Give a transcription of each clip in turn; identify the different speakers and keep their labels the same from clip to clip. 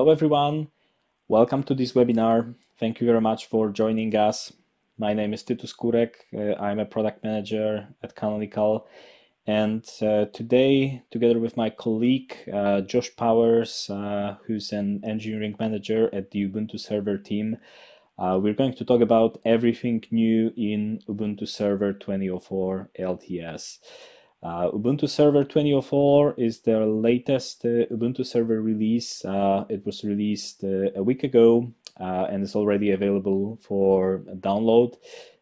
Speaker 1: Hello everyone, welcome to this webinar. Thank you very much for joining us. My name is Tytus Kurek, uh, I'm a product manager at Canonical and uh, today together with my colleague uh, Josh Powers, uh, who's an engineering manager at the Ubuntu server team, uh, we're going to talk about everything new in Ubuntu Server 2004 LTS. Uh, Ubuntu Server 2004 is the latest uh, Ubuntu Server release. Uh, it was released uh, a week ago uh, and is already available for download.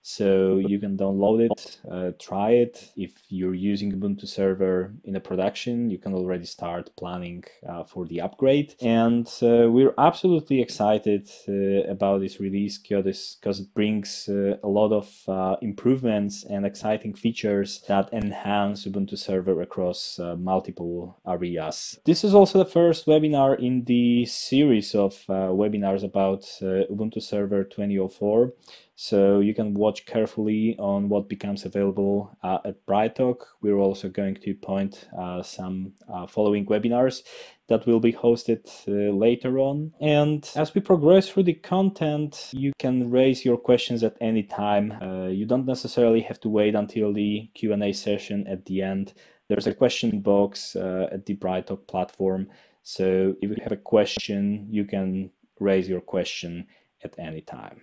Speaker 1: So you can download it, uh, try it. If you're using Ubuntu server in a production, you can already start planning uh, for the upgrade. And uh, we're absolutely excited uh, about this release because it brings uh, a lot of uh, improvements and exciting features that enhance Ubuntu server across multiple areas. This is also the first webinar in the series of webinars about Ubuntu server 2004. So you can watch carefully on what becomes available uh, at BrightTalk. We're also going to point uh, some uh, following webinars that will be hosted uh, later on. And as we progress through the content, you can raise your questions at any time. Uh, you don't necessarily have to wait until the Q&A session at the end. There's a question box uh, at the BrightTalk platform. So if you have a question, you can raise your question at any time.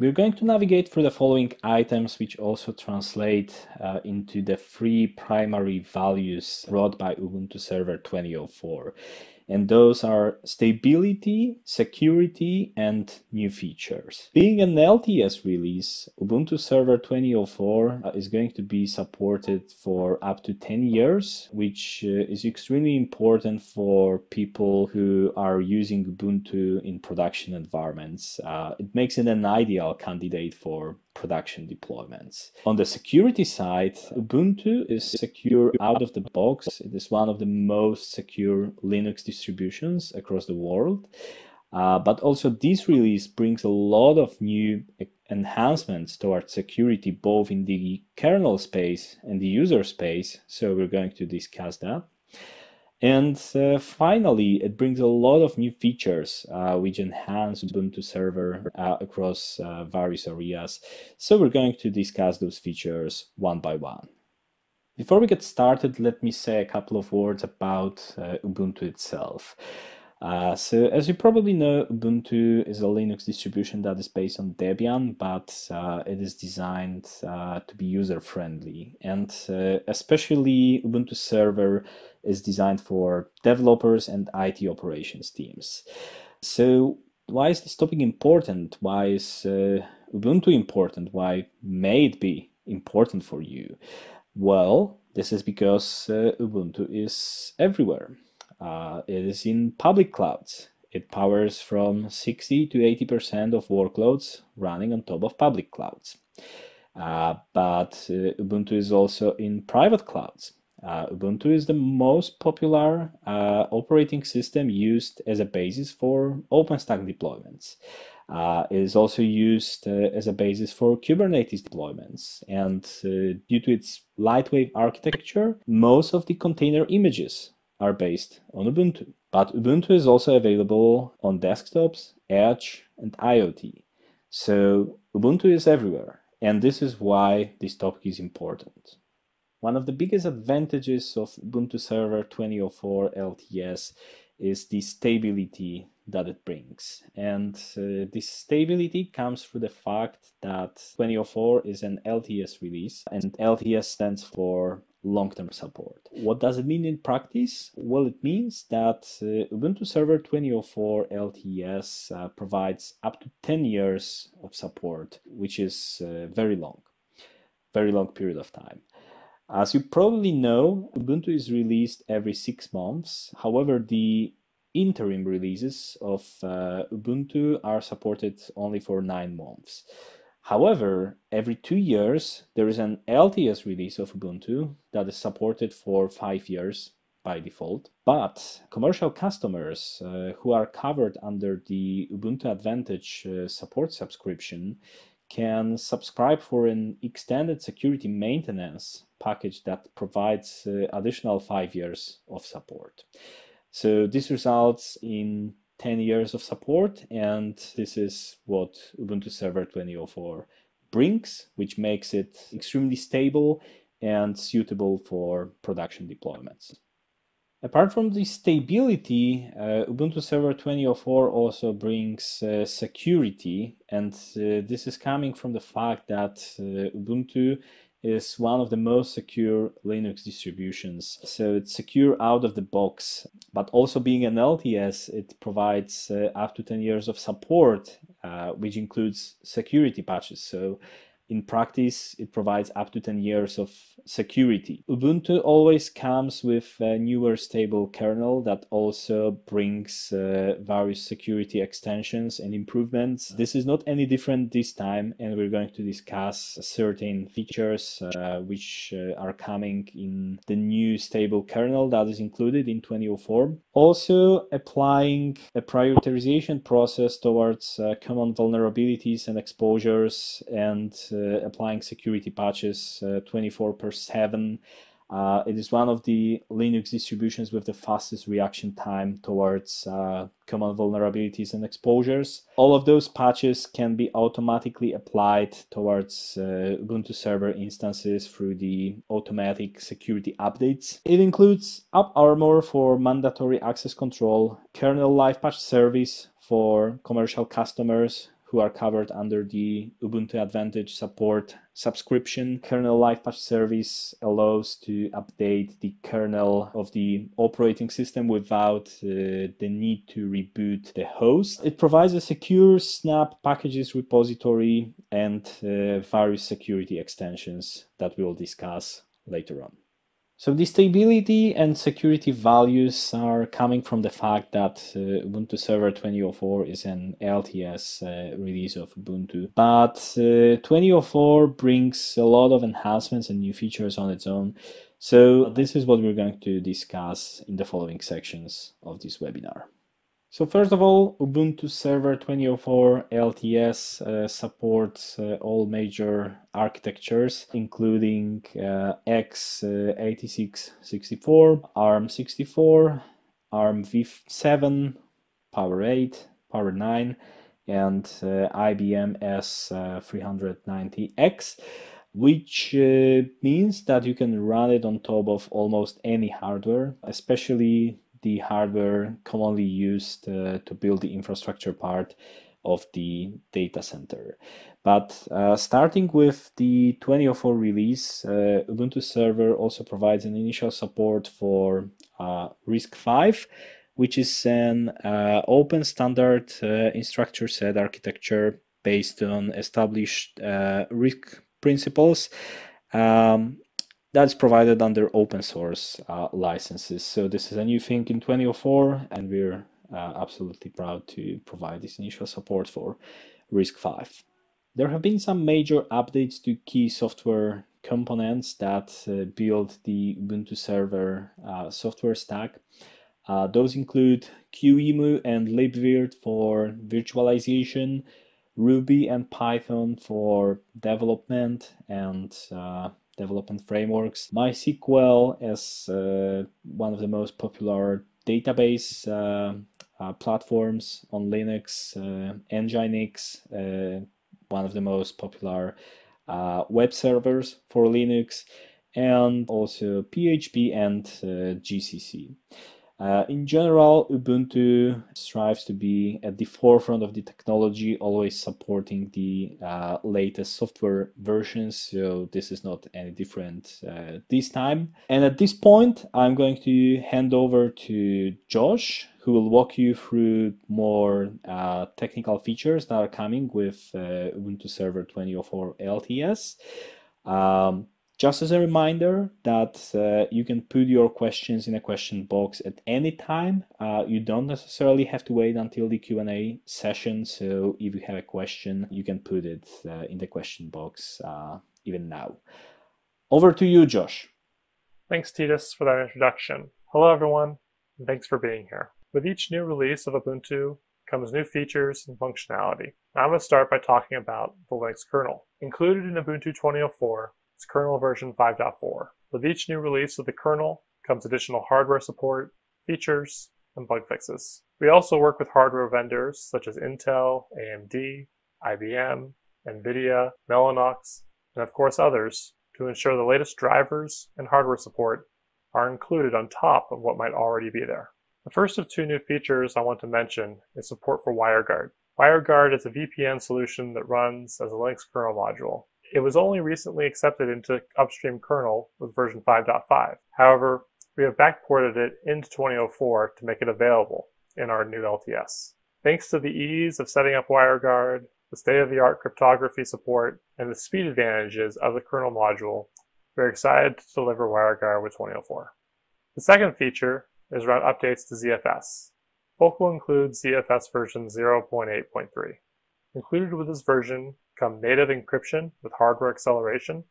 Speaker 1: We're going to navigate through the following items, which also translate uh, into the three primary values brought by Ubuntu Server 2004 and those are stability, security, and new features. Being an LTS release, Ubuntu Server 2004 uh, is going to be supported for up to 10 years, which uh, is extremely important for people who are using Ubuntu in production environments. Uh, it makes it an ideal candidate for production deployments. On the security side, Ubuntu is secure out of the box. It is one of the most secure Linux distributions across the world. Uh, but also this release brings a lot of new enhancements towards security, both in the kernel space and the user space. So we're going to discuss that. And uh, finally, it brings a lot of new features uh, which enhance Ubuntu server uh, across uh, various areas. So we're going to discuss those features one by one. Before we get started, let me say a couple of words about uh, Ubuntu itself. Uh, so as you probably know, Ubuntu is a Linux distribution that is based on Debian, but uh, it is designed uh, to be user-friendly. And uh, especially Ubuntu Server is designed for developers and IT operations teams. So why is this topic important? Why is uh, Ubuntu important? Why may it be important for you? Well, this is because Ubuntu is everywhere. Uh, it is in public clouds. It powers from 60 to 80% of workloads running on top of public clouds. Uh, but uh, Ubuntu is also in private clouds. Uh, Ubuntu is the most popular uh, operating system used as a basis for OpenStack deployments. Uh, it is also used uh, as a basis for Kubernetes deployments. And uh, due to its lightweight architecture, most of the container images are based on Ubuntu. But Ubuntu is also available on desktops, Edge, and IoT. So Ubuntu is everywhere. And this is why this topic is important. One of the biggest advantages of Ubuntu Server 2004 LTS is the stability that it brings. And uh, this stability comes through the fact that 2004 is an LTS release, and LTS stands for long-term support. What does it mean in practice? Well, it means that uh, Ubuntu Server 2004 LTS uh, provides up to 10 years of support, which is uh, very long, very long period of time. As you probably know, Ubuntu is released every six months. However, the interim releases of uh, Ubuntu are supported only for nine months. However, every two years, there is an LTS release of Ubuntu that is supported for five years by default. But commercial customers uh, who are covered under the Ubuntu Advantage uh, support subscription can subscribe for an extended security maintenance package that provides uh, additional five years of support. So this results in 10 years of support, and this is what Ubuntu Server 2004 brings, which makes it extremely stable and suitable for production deployments. Apart from the stability, uh, Ubuntu Server 2004 also brings uh, security, and uh, this is coming from the fact that uh, Ubuntu is one of the most secure Linux distributions. So it's secure out of the box, but also being an LTS, it provides uh, up to 10 years of support, uh, which includes security patches. So in practice, it provides up to 10 years of security. Ubuntu always comes with a newer stable kernel that also brings uh, various security extensions and improvements. This is not any different this time, and we're going to discuss certain features uh, which uh, are coming in the new stable kernel that is included in 2004. Also, applying a prioritization process towards uh, common vulnerabilities and exposures and uh, applying security patches uh, 24 per 7. Uh, it is one of the Linux distributions with the fastest reaction time towards uh, common vulnerabilities and exposures. All of those patches can be automatically applied towards uh, Ubuntu server instances through the automatic security updates. It includes AppArmor for mandatory access control, kernel live patch service for commercial customers who are covered under the Ubuntu Advantage support subscription. Kernel Live Patch service allows to update the kernel of the operating system without uh, the need to reboot the host. It provides a secure snap packages repository and uh, various security extensions that we'll discuss later on. So the stability and security values are coming from the fact that uh, Ubuntu Server 2004 is an LTS uh, release of Ubuntu. But uh, 2004 brings a lot of enhancements and new features on its own. So this is what we're going to discuss in the following sections of this webinar. So first of all, Ubuntu Server 2004 LTS uh, supports uh, all major architectures, including uh, x86-64, ARM64, ARM v7, Power 8, Power 9, and uh, IBM S390X which uh, means that you can run it on top of almost any hardware, especially the hardware commonly used uh, to build the infrastructure part of the data center. But uh, starting with the 2004 release, uh, Ubuntu Server also provides an initial support for uh, RISC-V, which is an uh, open standard uh, instruction set architecture based on established RISC principles. Um, that's provided under open source uh, licenses. So this is a new thing in 2004, and we're uh, absolutely proud to provide this initial support for RISC-V. There have been some major updates to key software components that uh, build the Ubuntu server uh, software stack. Uh, those include QEMU and libvirt for virtualization, Ruby and Python for development and uh, development frameworks. MySQL as uh, one of the most popular database uh, uh, platforms on Linux, uh, Nginx, uh, one of the most popular web servers for Linux, and also PHP and GCC. Uh, in general, Ubuntu strives to be at the forefront of the technology, always supporting the uh, latest software versions. So this is not any different uh, this time. And at this point, I'm going to hand over to Josh, who will walk you through more uh, technical features that are coming with uh, Ubuntu Server 2004 LTS. Um, just as a reminder that uh, you can put your questions in a question box at any time. Uh, you don't necessarily have to wait until the Q&A session. So if you have a question, you can put it uh, in the question box uh, even now. Over to you, Josh.
Speaker 2: Thanks, Tytus, for that introduction. Hello, everyone, and thanks for being here. With each new release of Ubuntu comes new features and functionality. I'm going to start by talking about the Linux kernel. Included in Ubuntu 2004 is kernel version 5.4. With each new release of the kernel comes additional hardware support, features, and bug fixes. We also work with hardware vendors such as Intel, AMD, IBM, NVIDIA, Mellanox, and of course others to ensure the latest drivers and hardware support are included on top of what might already be there. The first of two new features I want to mention is support for WireGuard. WireGuard is a VPN solution that runs as a Linux kernel module. It was only recently accepted into upstream kernel with version 5.5. However, we have backported it into 2004 to make it available in our new LTS. Thanks to the ease of setting up WireGuard, the state-of-the-art cryptography support, and the speed advantages of the kernel module, we're excited to deliver WireGuard with 2004. The second feature is around updates to ZFS. Focal include ZFS version 0.8.3. Included with this version come native encryption with hardware acceleration,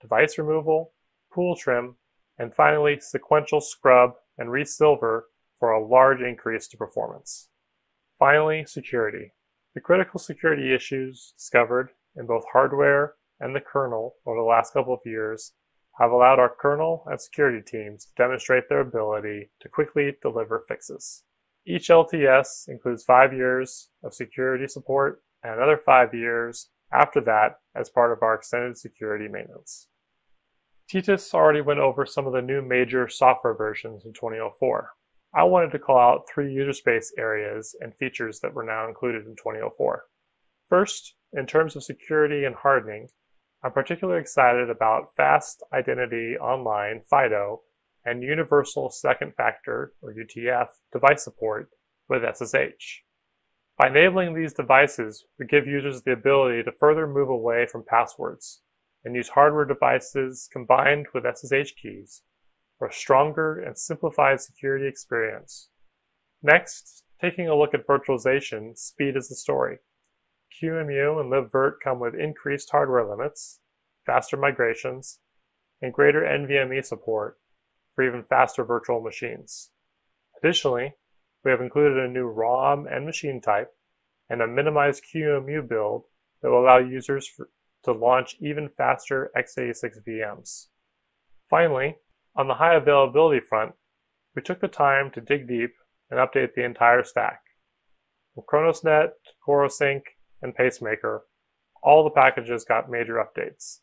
Speaker 2: device removal, pool trim, and finally sequential scrub and resilver for a large increase to performance. Finally, security. The critical security issues discovered in both hardware and the kernel over the last couple of years have allowed our kernel and security teams to demonstrate their ability to quickly deliver fixes. Each LTS includes five years of security support and another five years after that as part of our extended security maintenance. Tytus already went over some of the new major software versions in 2004. I wanted to call out three user space areas and features that were now included in 2004. First, in terms of security and hardening, I'm particularly excited about Fast Identity Online FIDO and Universal Second Factor, or U2F, device support with SSH. By enabling these devices, we give users the ability to further move away from passwords and use hardware devices combined with SSH keys for a stronger and simplified security experience. Next, taking a look at virtualization, speed is the story. QEMU and libvirt come with increased hardware limits, faster migrations, and greater NVMe support for even faster virtual machines. Additionally, we have included a new ROM and machine type and a minimized QEMU build that will allow users for, to launch even faster x86 VMs. Finally, on the high availability front, we took the time to dig deep and update the entire stack. From KronosNet, CoroSync, and Pacemaker, all the packages got major updates.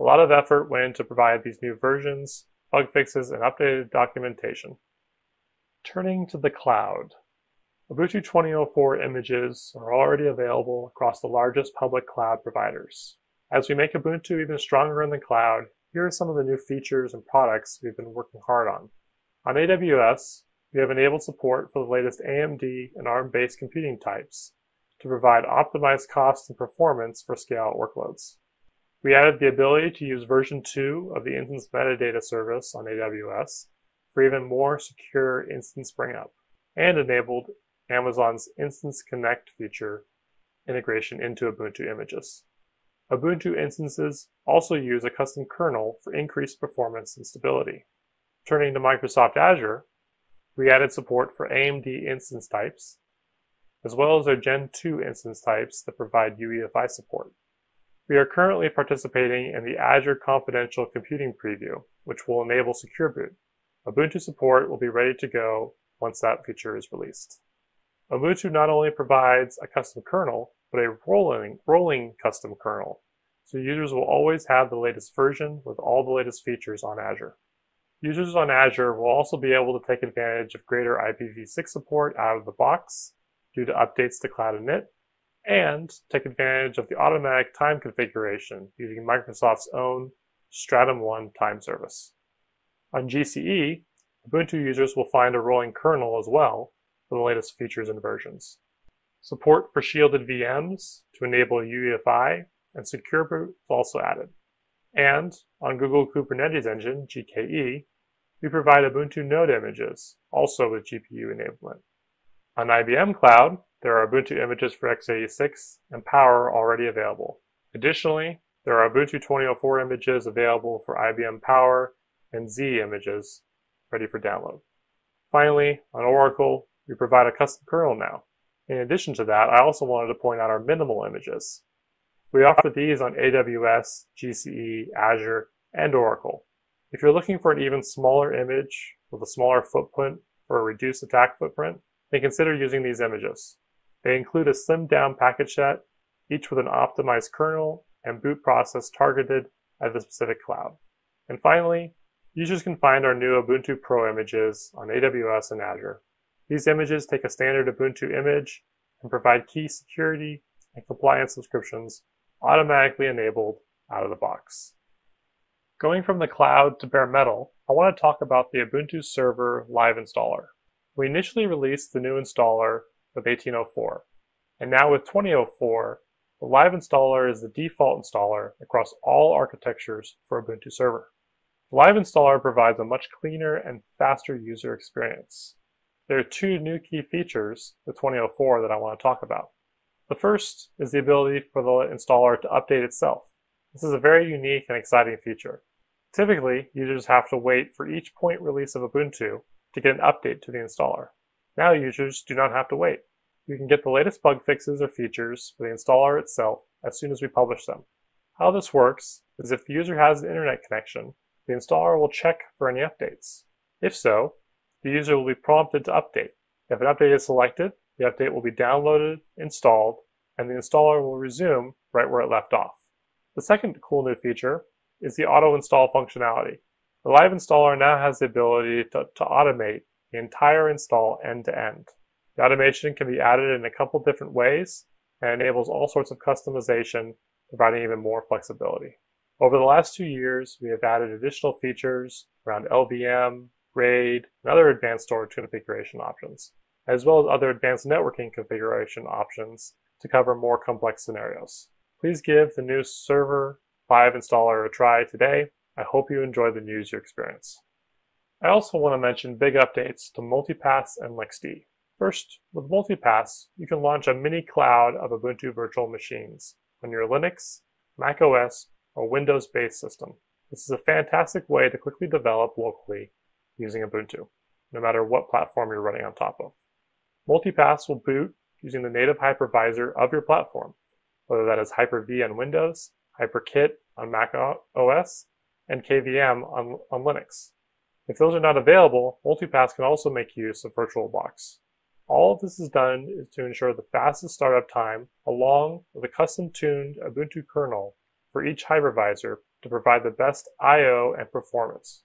Speaker 2: A lot of effort went into provide these new versions, bug fixes, and updated documentation. Turning to the cloud. Ubuntu 2004 images are already available across the largest public cloud providers. As we make Ubuntu even stronger in the cloud, here are some of the new features and products we've been working hard on. On AWS, we have enabled support for the latest AMD and ARM-based computing types to provide optimized cost and performance for scale-out workloads. We added the ability to use version 2 of the instance metadata service on AWS for even more secure instance bring-up, and enabled Amazon's Instance Connect feature integration into Ubuntu images. Ubuntu instances also use a custom kernel for increased performance and stability. Turning to Microsoft Azure, we added support for AMD instance types, as well as our Gen 2 instance types that provide UEFI support. We are currently participating in the Azure Confidential Computing Preview, which will enable Secure Boot. Ubuntu support will be ready to go once that feature is released. Ubuntu not only provides a custom kernel, but a rolling, rolling custom kernel, so users will always have the latest version with all the latest features on Azure. Users on Azure will also be able to take advantage of greater IPv6 support out of the box due to updates to Cloud Init, and take advantage of the automatic time configuration using Microsoft's own Stratum 1 time service. On GCE, Ubuntu users will find a rolling kernel as well for the latest features and versions. Support for shielded VMs to enable UEFI and Secure Boot is also added. And on Google Kubernetes Engine, GKE, we provide Ubuntu Node images, also with GPU enablement. On IBM Cloud, there are Ubuntu images for x86 and Power already available. Additionally, there are Ubuntu 2004 images available for IBM Power and Z images ready for download. Finally, on Oracle, we provide a custom kernel now. In addition to that, I also wanted to point out our minimal images. We offer these on AWS, GCE, Azure, and Oracle. If you're looking for an even smaller image with a smaller footprint or a reduced attack footprint, then consider using these images. They include a slimmed down package set, each with an optimized kernel and boot process targeted at the specific cloud. And finally, users can find our new Ubuntu Pro images on AWS and Azure. These images take a standard Ubuntu image and provide key security and compliance subscriptions automatically enabled out of the box. Going from the cloud to bare metal, I want to talk about the Ubuntu Server Live Installer. We initially released the new installer with 1804, and now with 2004, the Live Installer is the default installer across all architectures for Ubuntu Server. Live Installer provides a much cleaner and faster user experience. There are two new key features with 2004 that I want to talk about. The first is the ability for the installer to update itself. This is a very unique and exciting feature. Typically, users have to wait for each point release of Ubuntu to get an update to the installer. Now users do not have to wait. You can get the latest bug fixes or features for the installer itself as soon as we publish them. How this works is if the user has an internet connection, the installer will check for any updates. If so, the user will be prompted to update. If an update is selected, the update will be downloaded, installed, and the installer will resume right where it left off. The second cool new feature is the auto install functionality. The Live installer now has the ability to, to automate the entire install end to end. The automation can be added in a couple different ways and enables all sorts of customization, providing even more flexibility. Over the last two years, we have added additional features around LVM, RAID, and other advanced storage configuration options, as well as other advanced networking configuration options to cover more complex scenarios. Please give the new server 5 installer a try today. I hope you enjoy the new user experience. I also want to mention big updates to Multipass and LXD. First, with Multipass, you can launch a mini cloud of Ubuntu virtual machines on your Linux, Mac OS, or Windows-based system. This is a fantastic way to quickly develop locally using Ubuntu, no matter what platform you're running on top of. Multipass will boot using the native hypervisor of your platform, whether that is Hyper-V on Windows HyperKit on Mac OS, and KVM on, on Linux. If those are not available, Multipass can also make use of VirtualBox. All of this is done is to ensure the fastest startup time along with a custom-tuned Ubuntu kernel for each hypervisor to provide the best I.O. and performance.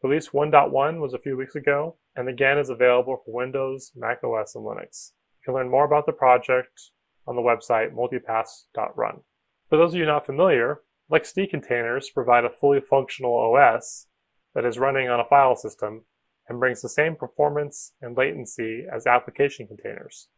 Speaker 2: Release 1.1 was a few weeks ago and again is available for Windows, Mac OS, and Linux. You can learn more about the project on the website multipass.run. For those of you not familiar, LXD containers provide a fully functional OS that is running on a file system and brings the same performance and latency as application containers,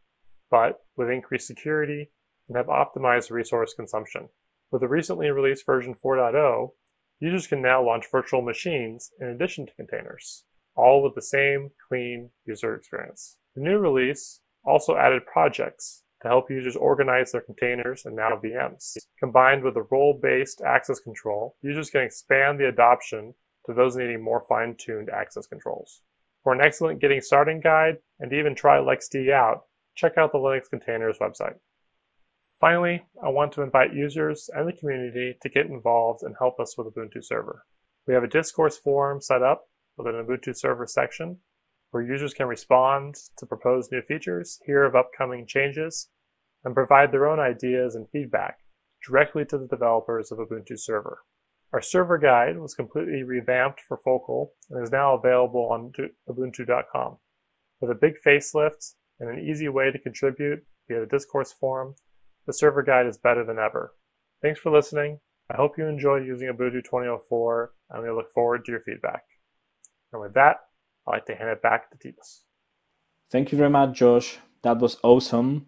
Speaker 2: but with increased security and have optimized resource consumption. With the recently released version 4.0, users can now launch virtual machines in addition to containers, all with the same clean user experience. The new release also added projects to help users organize their containers and now VMs. Combined with the role-based access control, users can expand the adoption to those needing more fine-tuned access controls. For an excellent getting starting guide and even try LXD out, check out the Linux Containers website. Finally, I want to invite users and the community to get involved and help us with Ubuntu Server. We have a discourse forum set up with an Ubuntu Server section where users can respond to proposed new features, hear of upcoming changes, and provide their own ideas and feedback directly to the developers of Ubuntu Server. Our server guide was completely revamped for Focal and is now available on ubuntu.com. With a big facelift and an easy way to contribute via the discourse forum, the server guide is better than ever. Thanks for listening. I hope you enjoy using Ubuntu 2004 and we look forward to your feedback. And with that, I'd like to hand it back to Tytus.
Speaker 1: Thank you very much, Josh. That was awesome.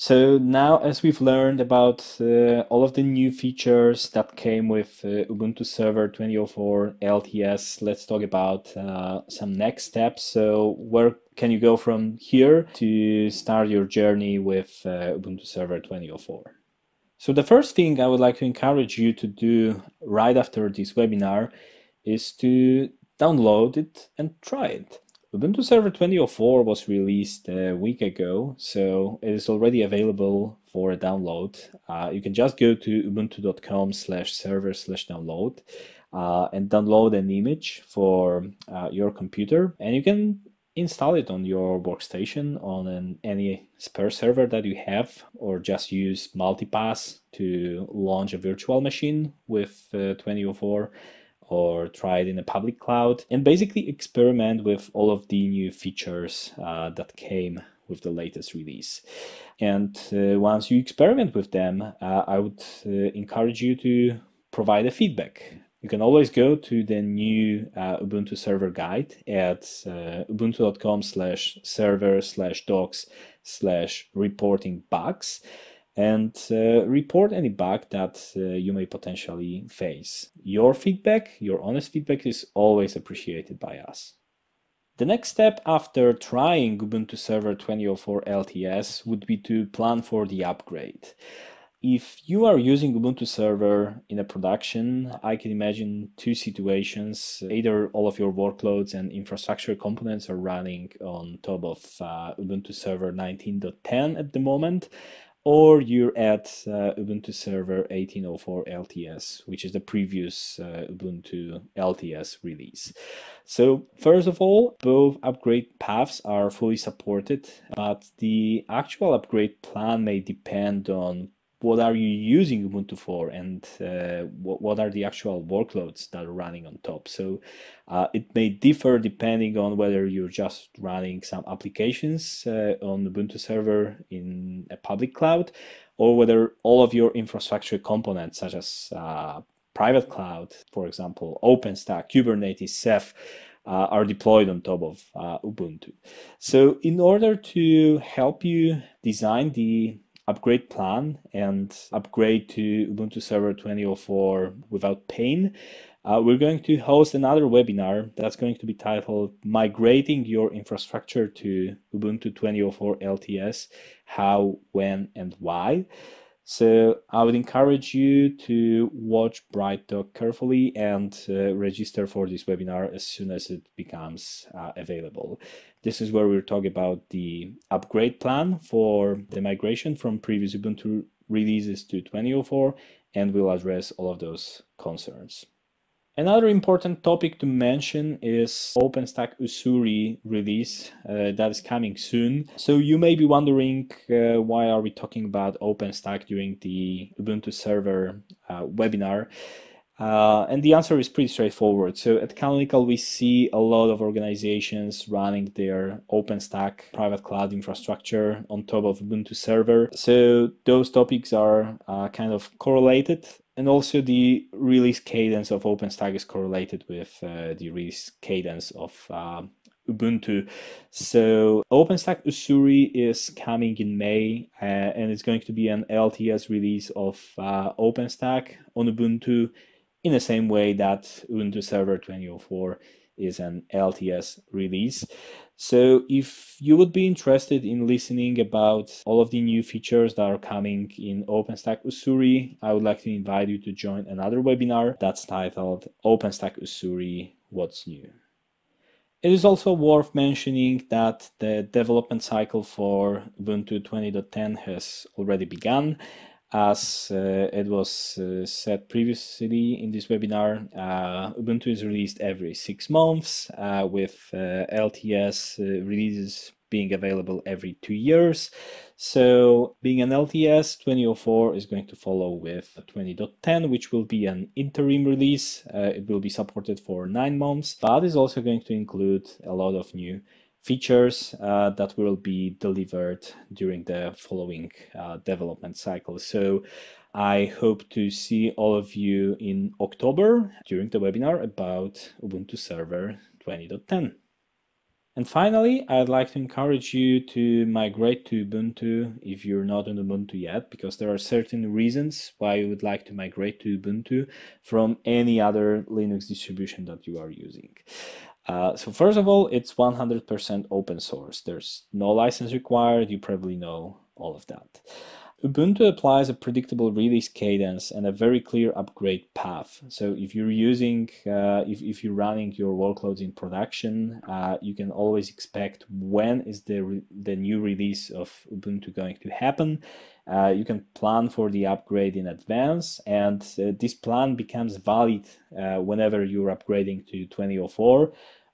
Speaker 1: So now, as we've learned about uh, all of the new features that came with uh, Ubuntu Server 2004 LTS, let's talk about uh, some next steps. So where can you go from here to start your journey with uh, Ubuntu Server 2004? So the first thing I would like to encourage you to do right after this webinar is to download it and try it. Ubuntu Server 2004 was released a week ago, so it is already available for a download. Uh, you can just go to ubuntu.com slash server slash download uh, and download an image for uh, your computer. And you can install it on your workstation on an, any spare server that you have, or just use multipass to launch a virtual machine with uh, 2004 or try it in a public cloud and basically experiment with all of the new features uh, that came with the latest release. And uh, once you experiment with them, uh, I would uh, encourage you to provide a feedback. You can always go to the new uh, Ubuntu server guide at uh, ubuntu.com slash server slash docs slash reporting bugs and uh, report any bug that uh, you may potentially face. Your feedback, your honest feedback is always appreciated by us. The next step after trying Ubuntu Server 2004 LTS would be to plan for the upgrade. If you are using Ubuntu Server in a production, I can imagine two situations. Either all of your workloads and infrastructure components are running on top of uh, Ubuntu Server 19.10 at the moment, or you're at uh, Ubuntu Server 1804 LTS, which is the previous uh, Ubuntu LTS release. So first of all, both upgrade paths are fully supported, but the actual upgrade plan may depend on what are you using Ubuntu for and uh, what, what are the actual workloads that are running on top. So uh, it may differ depending on whether you're just running some applications uh, on Ubuntu server in a public cloud or whether all of your infrastructure components such as uh, private cloud, for example, OpenStack, Kubernetes, Ceph, uh, are deployed on top of uh, Ubuntu. So in order to help you design the upgrade plan and upgrade to Ubuntu Server 2004 without pain, uh, we're going to host another webinar that's going to be titled Migrating Your Infrastructure to Ubuntu 2004 LTS How, When, and Why. So I would encourage you to watch BrightTalk carefully and uh, register for this webinar as soon as it becomes uh, available. This is where we'll talk about the upgrade plan for the migration from previous Ubuntu releases to 2004 and we'll address all of those concerns. Another important topic to mention is OpenStack Ussuri release uh, that is coming soon. So you may be wondering uh, why are we talking about OpenStack during the Ubuntu server uh, webinar? Uh, and the answer is pretty straightforward. So at Canonical, we see a lot of organizations running their OpenStack private cloud infrastructure on top of Ubuntu server. So those topics are uh, kind of correlated. And also the release cadence of OpenStack is correlated with uh, the release cadence of uh, Ubuntu. So OpenStack Ussuri is coming in May, uh, and it's going to be an LTS release of uh, OpenStack on Ubuntu in the same way that Ubuntu Server 2004 is an LTS release. So if you would be interested in listening about all of the new features that are coming in OpenStack Ussuri, I would like to invite you to join another webinar that's titled OpenStack Ussuri What's New. It is also worth mentioning that the development cycle for Ubuntu 20.10 has already begun as uh, it was uh, said previously in this webinar, uh, Ubuntu is released every six months uh, with uh, LTS uh, releases being available every two years. So being an LTS, 2004 is going to follow with 20.10, which will be an interim release. it will be supported for nine months, but is also going to include a lot of new features uh, that will be delivered during the following uh, development cycle. So I hope to see all of you in October during the webinar about Ubuntu Server 20.10. And finally, I'd like to encourage you to migrate to Ubuntu if you're not on Ubuntu yet, because there are certain reasons why you would like to migrate to Ubuntu from any other Linux distribution that you are using. Uh, so first of all, it's 100% open source. There's no license required. You probably know all of that. Ubuntu applies a predictable release cadence and a very clear upgrade path. So if you're using, uh, if, if you're running your workloads in production, uh, you can always expect when is the, the new release of Ubuntu going to happen. Uh, you can plan for the upgrade in advance and uh, this plan becomes valid uh, whenever you're upgrading to 2004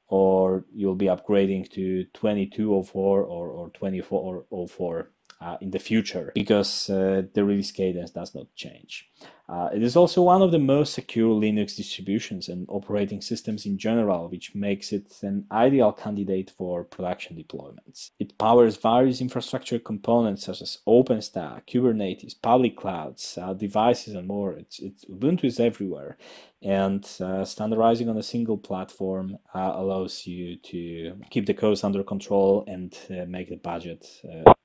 Speaker 1: or you'll be upgrading to 2204 or, or 2404 uh, in the future because uh, the release cadence does not change. Uh, it is also one of the most secure Linux distributions and operating systems in general, which makes it an ideal candidate for production deployments. It powers various infrastructure components such as OpenStack, Kubernetes, public clouds, uh, devices, and more. It's, it's, Ubuntu is everywhere, and uh, standardizing on a single platform uh, allows you to keep the codes under control and make the budget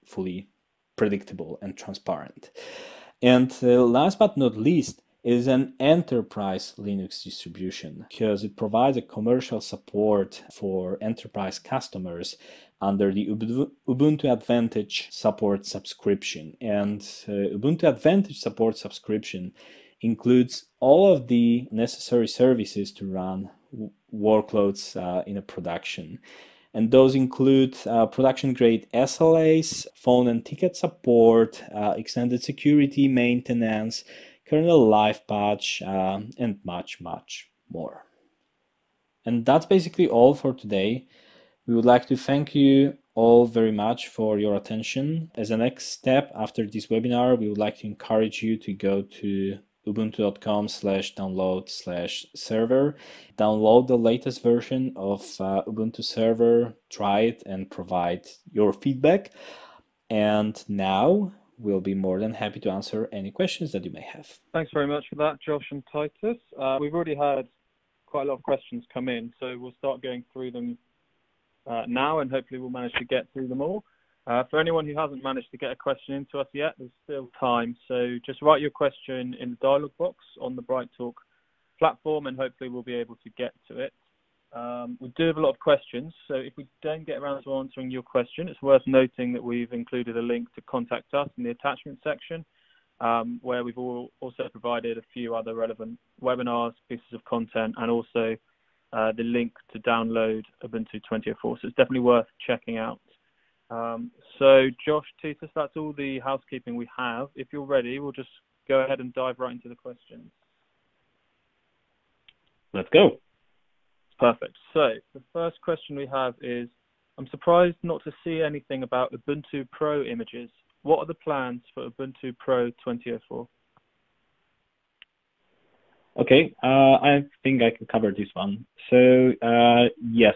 Speaker 1: fully predictable and transparent. And uh, last but not least, is an enterprise Linux distribution because it provides a commercial support for enterprise customers under the Ubuntu Advantage support subscription. And uh, Ubuntu Advantage support subscription includes all of the necessary services to run workloads uh, in a production and those include uh, production grade SLAs, phone and ticket support, uh, extended security maintenance, kernel live patch, uh, and much, much more. And that's basically all for today. We would like to thank you all very much for your attention. As a next step after this webinar, we would like to encourage you to go to ubuntu.com slash download slash server. Download the latest version of uh, Ubuntu server, try it and provide your feedback. And now we'll be more than happy to answer any questions that you may have.
Speaker 3: Thanks very much for that, Josh and Tytus. Uh, we've already had quite a lot of questions come in, so we'll start going through them uh, now and hopefully we'll manage to get through them all. Uh, for anyone who hasn't managed to get a question into us yet, there's still time. So just write your question in the dialog box on the BrightTalk platform, and hopefully we'll be able to get to it. Um, we do have a lot of questions, so if we don't get around to answering your question, it's worth noting that we've included a link to contact us in the attachment section, um, where we've also provided a few other relevant webinars, pieces of content, and also uh, the link to download Ubuntu 2004. So it's definitely worth checking out. Um, so, Josh, Tytus, that's all the housekeeping we have. If you're ready, we'll just go ahead and dive right into the questions.
Speaker 1: Let's go.
Speaker 3: Perfect. So, the first question we have is I'm surprised not to see anything about Ubuntu Pro images. What are the plans for Ubuntu Pro 2004?
Speaker 1: Okay, uh, I think I can cover this one. So uh, yes,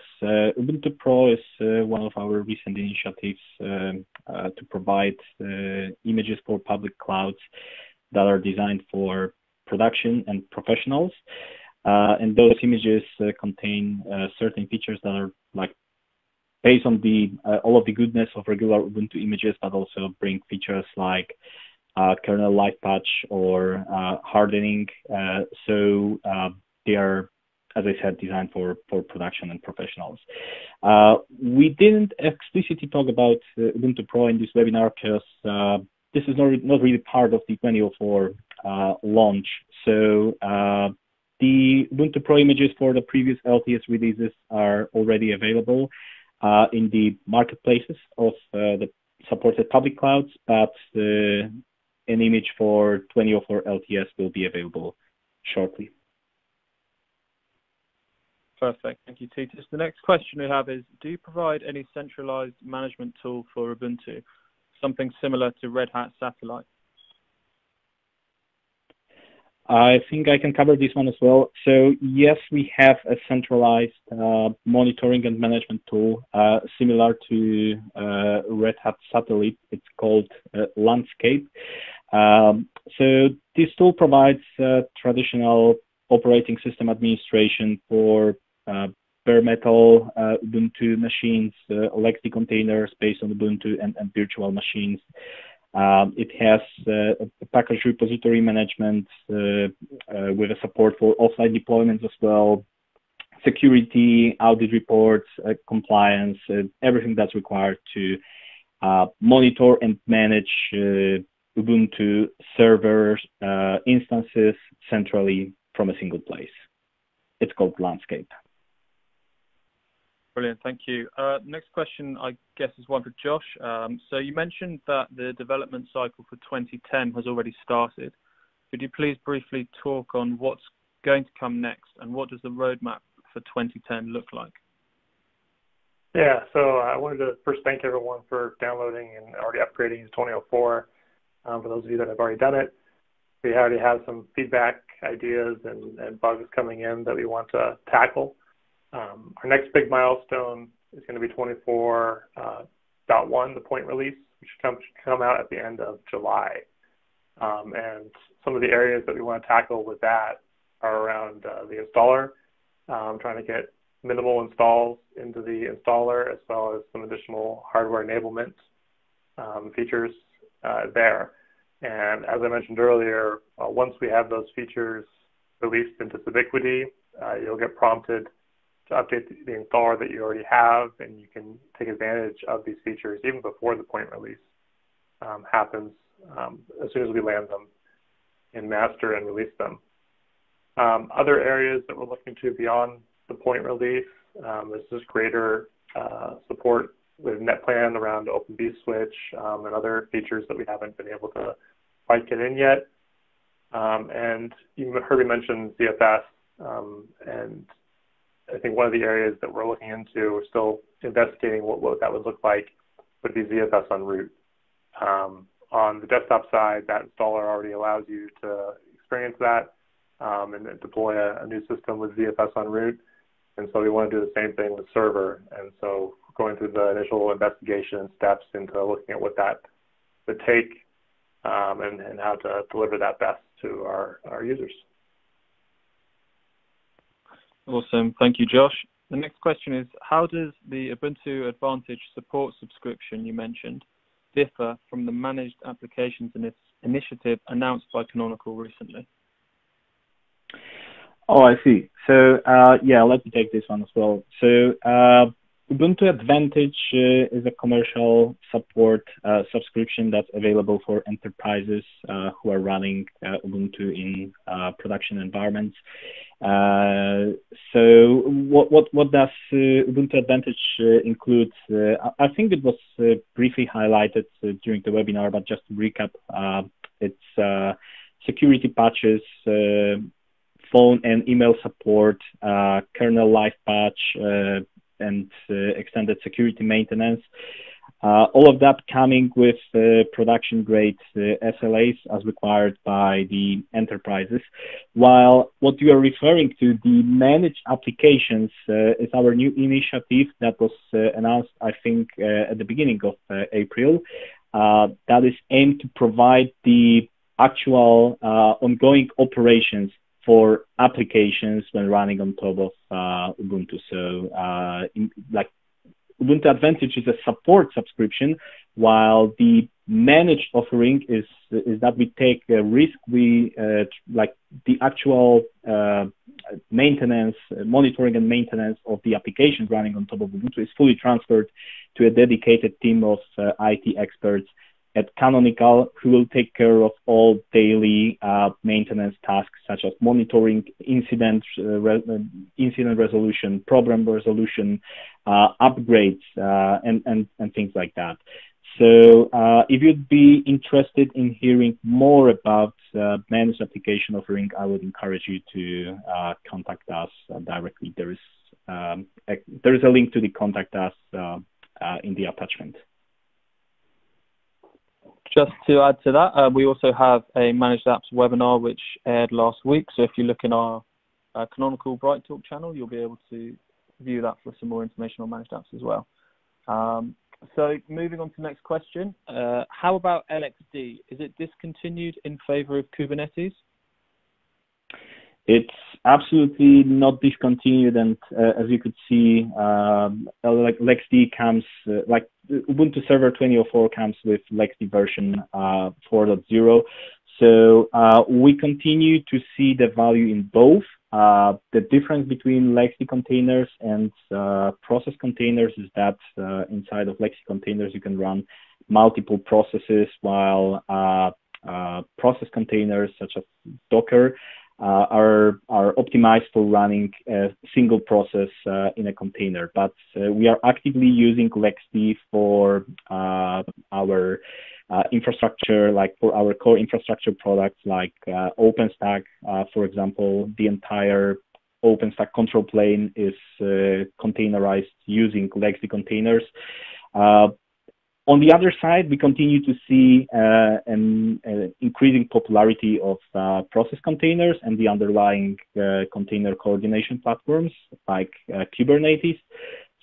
Speaker 1: Ubuntu Pro is uh, one of our recent initiatives um, uh, to provide uh, images for public clouds that are designed for production and professionals. and those images contain certain features that are like based on the all of the goodness of regular Ubuntu images, but also bring features like uh, kernel live patch or uh, hardening. Uh, so they are as I said, designed for, for production and professionals. Uh, we didn't explicitly talk about uh, Ubuntu Pro in this webinar because uh, this is not, not really part of the 2004 launch. So the Ubuntu Pro images for the previous LTS releases are already available in the marketplaces of the supported public clouds, but an image for 2004 LTS will be available shortly.
Speaker 3: Perfect. Thank you, Tytus. The next question we have is, do you provide any centralized management tool for Ubuntu, something similar to Red Hat Satellite?
Speaker 1: I think I can cover this one as well. So yes, we have a centralized uh, monitoring and management tool uh, similar to uh, Red Hat Satellite. It's called uh, Landscape. Um, so this tool provides uh, traditional operating system administration for bare metal Ubuntu machines, legacy containers based on Ubuntu and, and virtual machines. Um, it has uh, a package repository management uh, uh, with a support for offline deployments as well, security, audit reports, uh, compliance, uh, everything that's required to uh, monitor and manage Ubuntu servers instances centrally from a single place. It's called Landscape.
Speaker 3: Brilliant. Thank you. Uh, next question, I guess, is one for Josh. Um, so you mentioned that the development cycle for 2010 has already started. Could you please briefly talk on what's going to come next and what does the roadmap for 2010 look like?
Speaker 2: Yeah, so I wanted to first thank everyone for downloading and already upgrading to 2004. Um, for those of you that have already done it, we already have some feedback, ideas, and, and bugs coming in that we want to tackle. Um, our next big milestone is going to be 24.1, uh, the point release, which should come, out at the end of July. Um, and some of the areas that we want to tackle with that are around uh, the installer, um, trying to get minimal installs into the installer, as well as some additional hardware enablement um, features uh, there. And as I mentioned earlier, uh, once we have those features released into Subiquity, uh, you'll get prompted to update the, installer that you already have, and you can take advantage of these features even before the point release um, happens um, as soon as we land them in master and release them. Um, other areas that we're looking to beyond the point release um, is just greater uh, support with NetPlan around Open vSwitch um, and other features that we haven't been able to quite get in yet. Um, and you heard me mention ZFS, and I think one of the areas that we're looking into, we're still investigating what, what that would look like, would be ZFS on root. Um, on the desktop side, that installer already allows you to experience that um, and deploy a, a, new system with ZFS on root. And so we want to do the same thing with server. And so going through the initial investigation steps into looking at what that would take um, and, and how to deliver that best to our, our users.
Speaker 3: Awesome. Thank you, Josh. The next question is, how does the Ubuntu Advantage support subscription you mentioned differ from the Managed Applications Initiative announced by Canonical recently?
Speaker 1: Oh, I see. So, uh, yeah, let me take this one as well. So, uh, Ubuntu Advantage uh, is a commercial support uh, subscription that's available for enterprises uh, who are running uh, Ubuntu in uh, production environments. Uh, so what, what, what does Ubuntu Advantage include? I think it was briefly highlighted during the webinar, but just to recap, it's security patches, phone and email support, kernel live patch, and uh, extended security maintenance. Uh, all of that coming with uh, production grade uh, SLAs as required by the enterprises. While what you are referring to, the managed applications, uh, is our new initiative that was uh, announced, I think, at the beginning of April. that is aimed to provide the actual ongoing operations for applications when running on top of uh, Ubuntu. So, uh, in, like Ubuntu Advantage is a support subscription, while the managed offering is is that we take a risk. We uh, like the actual uh, maintenance, monitoring, and maintenance of the applications running on top of Ubuntu is fully transferred to a dedicated team of uh, IT experts at Canonical, who will take care of all daily uh, maintenance tasks such as monitoring, incident, uh, re- uh, incident resolution, problem resolution, uh, upgrades, uh, and, and, and things like that. So uh, if you'd be interested in hearing more about managed application offering, I would encourage you to contact us directly. There is um, a, there is a link to the contact us in the attachment.
Speaker 3: Just to add to that, uh, we also have a Managed Apps webinar which aired last week. So if you look in our uh, Canonical Bright Talk channel, you'll be able to view that for some more information on Managed Apps as well. Um, so moving on to the next question, uh, how about LXD? Is it discontinued in favor of Kubernetes?
Speaker 1: It's absolutely not discontinued, and uh, as you could see, um, like LXD comes uh, like Ubuntu Server 2004 comes with LXD version uh, 4.0. So uh, we continue to see the value in both. Uh, the difference between LXD containers and uh, process containers is that inside of LXD containers you can run multiple processes, while process containers such as Docker uh, are are optimized for running a single process uh, in a container. But uh, we are actively using LXD for our infrastructure, like for our core infrastructure products like OpenStack, for example, the entire OpenStack control plane is uh, containerized using LXC containers. Uh, on the other side, we continue to see uh, an uh, increasing popularity of uh, process containers and the underlying uh, container coordination platforms like uh, Kubernetes.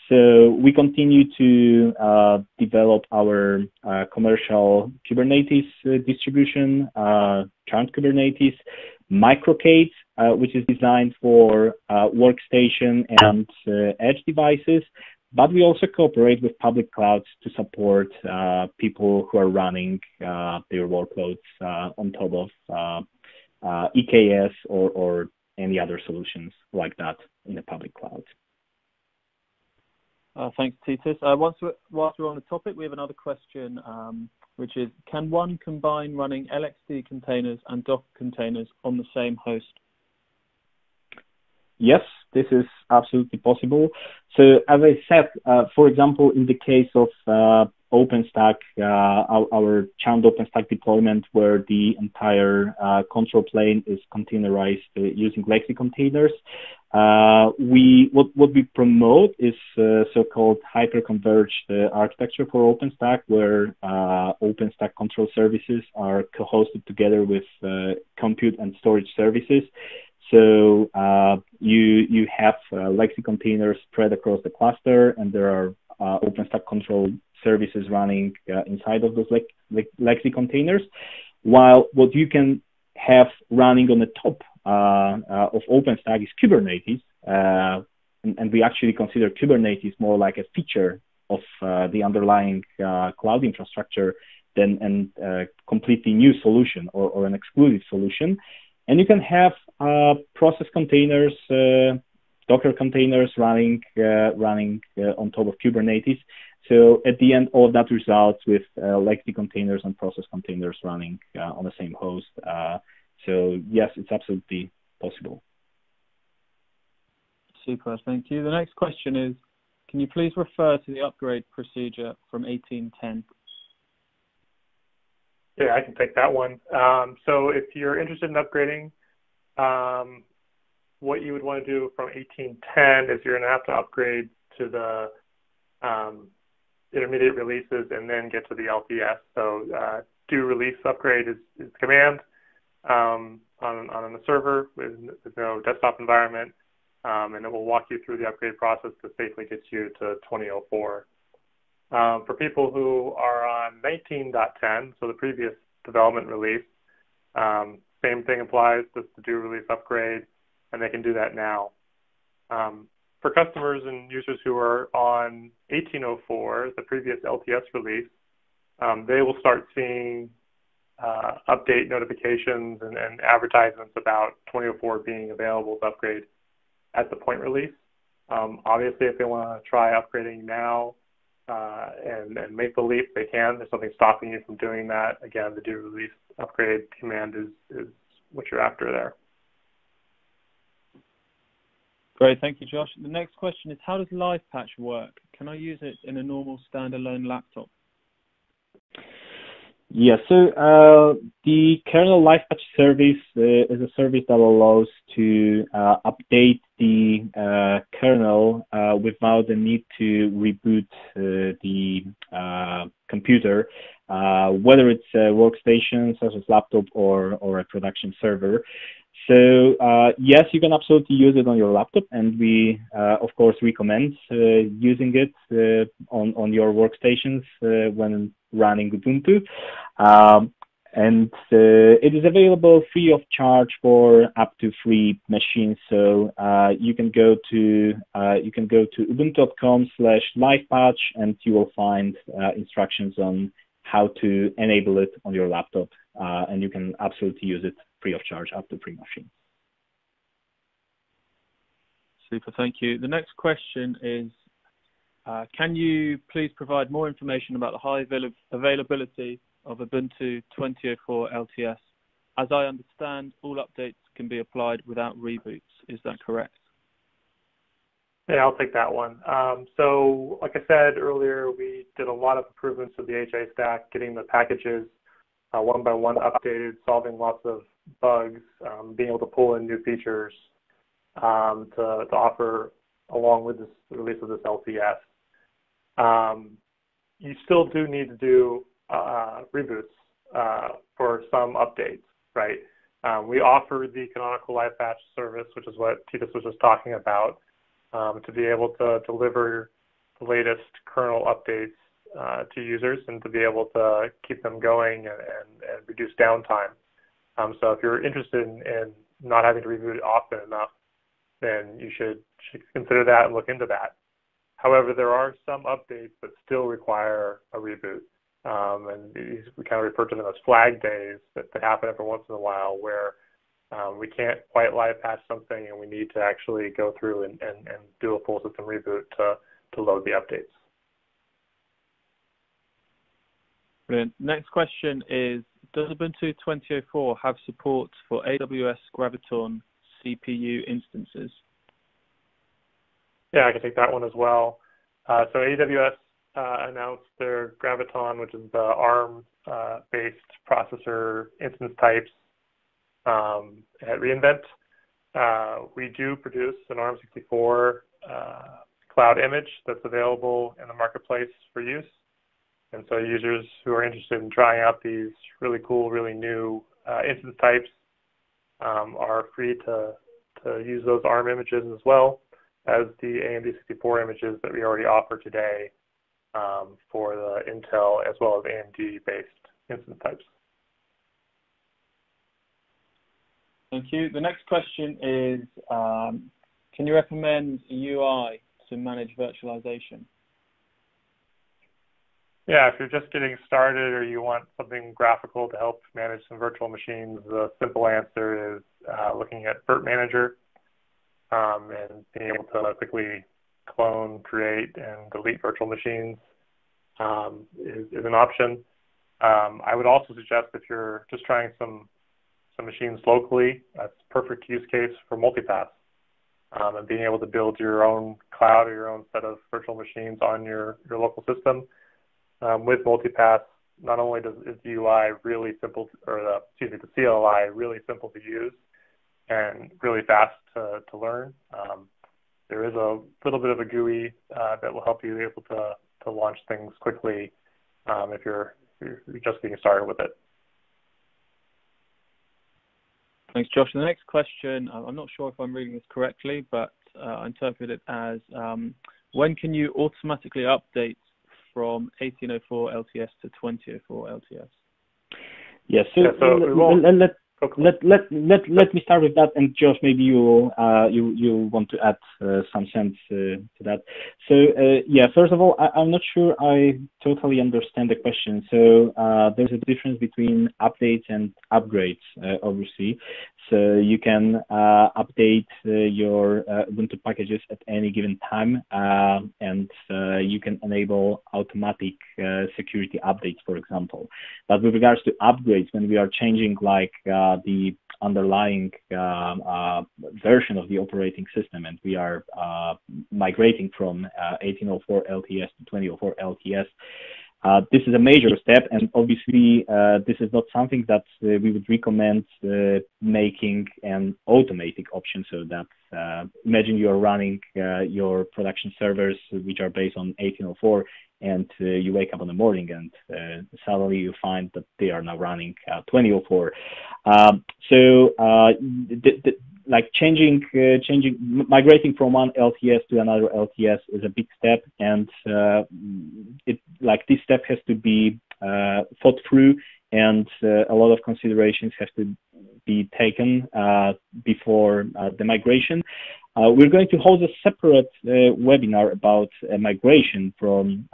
Speaker 1: So we continue to uh, develop our commercial Kubernetes distribution, Charmed Kubernetes, MicroK8s, which is designed for workstation and edge devices, but we also cooperate with public clouds to support uh, people who are running uh, their workloads uh, on top of uh, uh, EKS or, or any other solutions like that in the public cloud.
Speaker 3: Uh, thanks, Tytus. once we're, whilst we're on the topic, we have another question, um, which is, can one combine running LXD containers and Docker containers on the same host?
Speaker 1: Yes, this is absolutely possible. So as I said, uh, for example, in the case of uh, OpenStack, uh, our, our OpenStack deployment where the entire uh, control plane is containerized uh, using LXC containers, uh, we what, what we promote is so-called hyper-converged architecture for OpenStack, where OpenStack control services are co-hosted together with compute and storage services. So uh, you you have uh, LXC containers spread across the cluster, and there are uh, OpenStack control services running uh, inside of those le le LXC containers. While what you can have running on the top uh, uh, of OpenStack is Kubernetes, and, and, we actually consider Kubernetes more like a feature of the underlying cloud infrastructure than a completely new solution or, or an exclusive solution. And you can have uh, process containers, uh, Docker containers running uh, running uh, on top of Kubernetes. So at the end, all of that results with uh, LXC containers and process containers running on the same host. so yes, it's absolutely possible.
Speaker 3: Super, thank you. The next question is, can you please refer to the upgrade procedure from 1810?
Speaker 2: Yeah, I can take that one. Um, so if you're interested in upgrading, um, what you would want to do from 1810 is you're going to have to upgrade to the um, intermediate releases and then get to the LTS. So uh, do release upgrade is, is command um, on, on the server with, with no desktop environment, um, and it will walk you through the upgrade process to safely get you to 2004. Um, for people who are on 19.10, so the previous development release, um, same thing applies just to do release upgrade, and they can do that now. Um, for customers and users who are on 1804, the previous LTS release, um, they will start seeing uh, update notifications and, and, advertisements about 2004 being available to upgrade at the point release. Um, obviously, if they want to try upgrading now, uh, and, and make the leap they can. There's nothing stopping you from doing that. Again, the do release upgrade command is, is what you're after there.
Speaker 3: Great, thank you, Josh. The next question is, how does LivePatch work? Can I use it in a normal standalone laptop?
Speaker 1: Yeah, so uh, the kernel live patch service uh, is a service that allows to uh, update the uh, kernel uh, without the need to reboot uh, the computer, whether it's a workstation such as laptop or, or a production server. So yes, you can absolutely use it on your laptop, and we of course recommend using it on on your workstations when running Ubuntu. Um, and uh, it is available free of charge for up to three machines. So uh, you can go to uh, you can go to ubuntu.com/slash livepatch, and you will find uh, instructions on how to enable it on your laptop, uh, and you can absolutely use it free of charge up to three machines.
Speaker 3: Super, thank you. The next question is uh, can you please provide more information about the high avail availability of Ubuntu 2004 LTS? As I understand, all updates can be applied without reboots. Is that correct?
Speaker 2: Yeah, I'll take that one. Um, so, like I said earlier, we did a lot of improvements to the HA stack, getting the packages uh, one by one updated, solving lots of bugs, um, being able to pull in new features um, to, to offer along with this release of this LTS. Um, you still do need to do uh, reboots uh, for some updates, right? Um, we offer the canonical live patch service, which is what Tytus was just talking about, um, to be able to deliver the latest kernel updates uh, to users and to be able to keep them going and, and, and reduce downtime. Um, so if you're interested in, in, not having to reboot it often enough, then you should, should consider that and look into that. However, there are some updates that still require a reboot. Um, and these, we kind of refer to them as flag days that, that happen every once in a while where um, we can't quite live patch something and we need to actually go through and, and, and do a full system reboot to, to load the updates.
Speaker 3: Brilliant. Next question is, does Ubuntu 2004 have support for AWS Graviton CPU instances?
Speaker 2: Yeah, I can take that one as well. Uh, so AWS uh, announced their Graviton, which is the ARM-based uh, processor instance types um, at reInvent. Uh, we do produce an ARM64 uh, cloud image that's available in the marketplace for use. And so users who are interested in trying out these really cool, really new uh, instance types um, are free to, to use those ARM images as well as the AMD 64 images that we already offer today um, for the Intel as well as AMD-based instance types.
Speaker 3: Thank you. The next question is, um, can you recommend a UI to manage virtualization?
Speaker 2: Yeah, if you're just getting started or you want something graphical to help manage some virtual machines, the simple answer is uh, looking at Virt Manager um, and being able to quickly clone, create, and delete virtual machines um, is, an option. I would also suggest if you're just trying some machines locally, that's perfect use case for multipass um, and being able to build your own cloud or your own set of virtual machines on your, your local system. Um, with multipass, not only does is the UI really simple, to, or the, excuse me, the CLI really simple to use and really fast to, to learn. Um, there is a little bit of a GUI uh, that will help you be able to, to launch things quickly um, if you're, if you're just getting started with it.
Speaker 3: Thanks, Josh. The next question, I'm not sure if I'm reading this correctly, but uh, I interpret it as um, when can you automatically update from 1804 LTS to 2004 LTS?
Speaker 1: Yes, so, yeah, so let, let, let, let, me start with that, and Josh, maybe you uh, you you want to add uh, some sense uh, to that. So uh, yeah, first of all, I, am not sure I totally understand the question. So uh, there's a difference between updates and upgrades, uh, obviously. So you can update your Ubuntu packages at any given time, and you can enable automatic security updates, for example. But with regards to upgrades, when we are changing like the underlying um, uh, version of the operating system, and we are uh, migrating from 1804 LTS to 2004 LTS. Uh, this is a major step, and obviously, uh, this is not something that uh, we would recommend uh, making an automatic option. So that uh, imagine you are running uh, your production servers, which are based on 1804, and you wake up in the morning and suddenly you find that they are now running 2004. Um, so like changing, uh, changing, migrating from one LTS to another LTS is a big step, and uh, it like this step has to be uh, thought through, and uh, a lot of considerations have to be taken uh, before uh, the migration. we're going to hold a separate webinar about migration from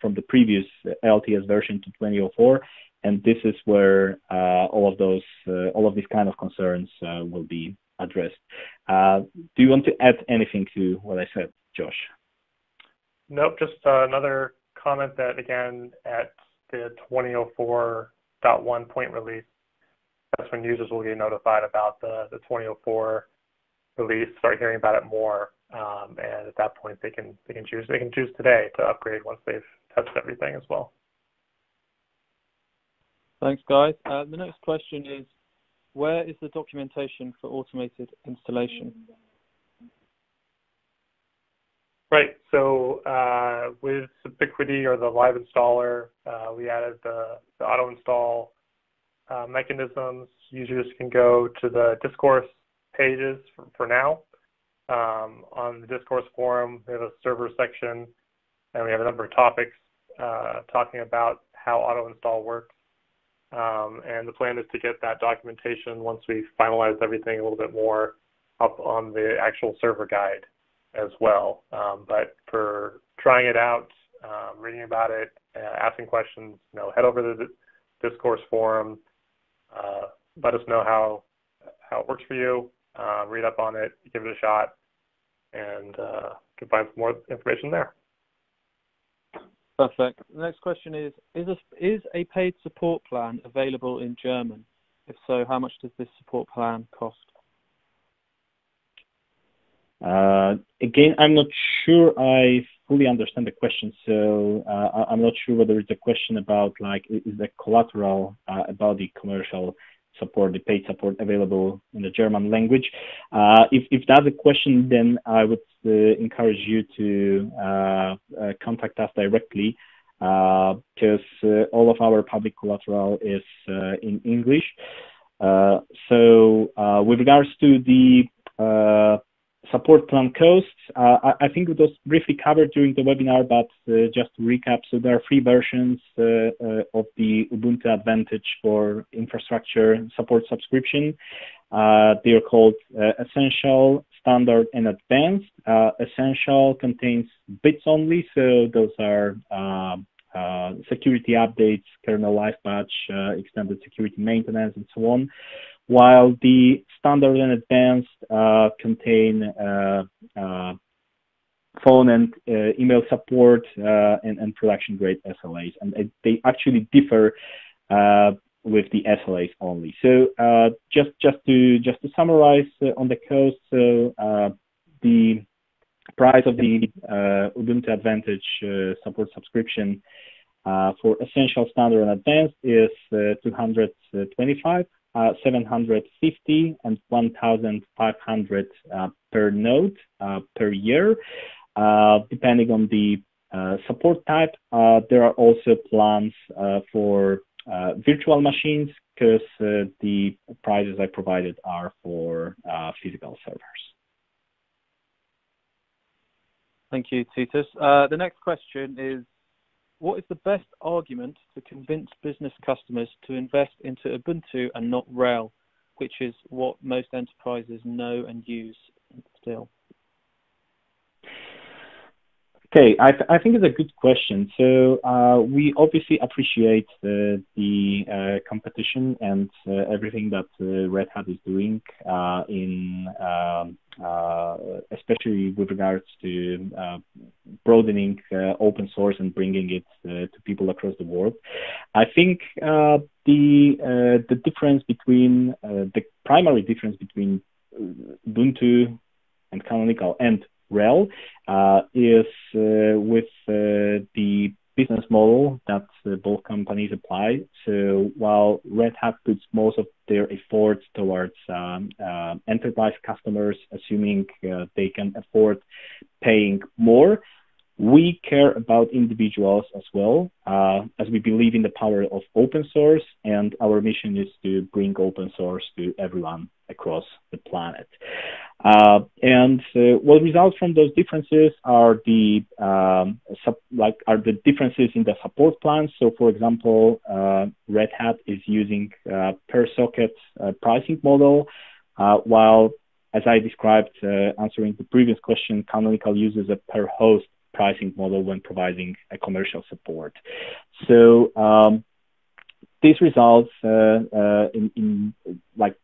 Speaker 1: from the previous LTS version to 2004 and this is where uh, all of those, uh, all of these kind of concerns uh, will be addressed. Do you want to add anything to what I said, Josh?
Speaker 2: Nope, just another comment that again at the 2004.1 point release, that's when users will get notified about the, the 2004 release, start hearing about it more, um, and at that point they can they can choose they can choose today to upgrade once they've tested everything as well.
Speaker 3: Thanks, guys. Uh, the next question is, where is the documentation for automated installation?
Speaker 2: Right. So uh, with Subiquity or the live installer, uh, we added the, the auto install uh, mechanisms. Users can go to the discourse pages for, now. Um, on the discourse forum, we have a server section, and we have a number of topics talking about how auto install works. Um, and the plan is to get that documentation once we finalize everything a little bit more up on the actual server guide as well. Um, but for trying it out, um, reading about it, uh, asking questions, you know, head over to the discourse forum. Uh, let us know how how it works for you. Uh, read up on it, give it a shot, and uh, can find some more information there.
Speaker 3: Perfect. The next question is: Is a, is a paid support plan available in German? If so, how much does this support plan cost?
Speaker 1: Uh, again, I'm not sure I fully understand the question, so uh, I'm not sure whether it's a question about like is the collateral uh, about the commercial support, the paid support available in the German language. Uh, if, if that's a question, then I would uh, encourage you to uh, uh contact us directly uh, because uh, all of our public collateral is in English. so with regards to the support plan costs. Uh, I, I, think it was briefly covered during the webinar, but uh, just to recap, so there are three versions uh, of the Ubuntu Advantage for infrastructure support subscription. They are called Essential, Standard, and Advanced. Essential contains bits only, so those are security updates, kernel live patch, extended security maintenance, and so on while the standard and advanced uh, contain uh, uh, phone and email support and, and, production grade SLAs, and they actually differ with the SLAs only. So uh, just just to just to summarize uh, on the cost, so uh, the price of the Ubuntu Advantage support subscription for Essential, Standard, and Advanced is 225 uh, 750 and 1,500 uh, per node uh, per year, uh, depending on the uh, support type. there are also plans for virtual machines because the prices I provided are for physical servers.
Speaker 3: Thank you, Tytus. the next question is what is the best argument to convince business customers to invest into Ubuntu and not RHEL, which is what most enterprises know and use still?
Speaker 1: Okay, I, th- I, think it's a good question. So uh, we obviously appreciate uh, the uh, competition and uh, everything that uh, Red Hat is doing uh, in, um, Uh, especially with regards to uh, broadening uh, open source and bringing it to people across the world. I think the the difference between the primary difference between Ubuntu and Canonical and RHEL uh, is uh, with uh, the business model that both companies apply. So while Red Hat puts most of their efforts towards um, uh, enterprise customers, assuming uh, they can afford paying more, we care about individuals as well, uh, as we believe in the power of open source, and our mission is to bring open source to everyone across the planet. Uh, and uh, what results from those differences are the um, like are the differences in the support plans. So, for example, uh, Red Hat is using uh, per socket uh, pricing model, while as I described answering the previous question, Canonical uses a per host pricing model when providing a commercial support. So um, these results uh, uh, in, in, like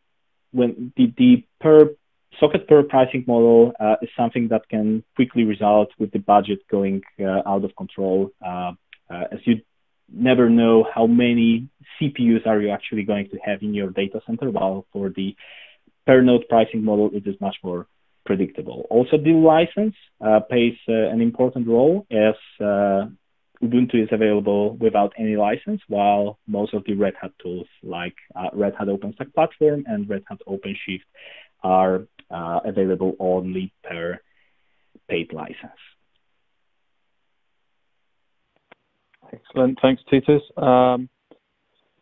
Speaker 1: when the, the per socket per pricing model uh, is something that can quickly result with the budget going uh, out of control uh, uh, as you never know how many CPUs are you actually going to have in your data center while for the per node pricing model it is much more predictable. Also, the license uh, plays uh, an important role as uh, Ubuntu is available without any license, while most of the Red Hat tools like uh, Red Hat OpenStack Platform and Red Hat OpenShift are uh, available only per paid license.
Speaker 3: Excellent. Thanks, Tytus. Um,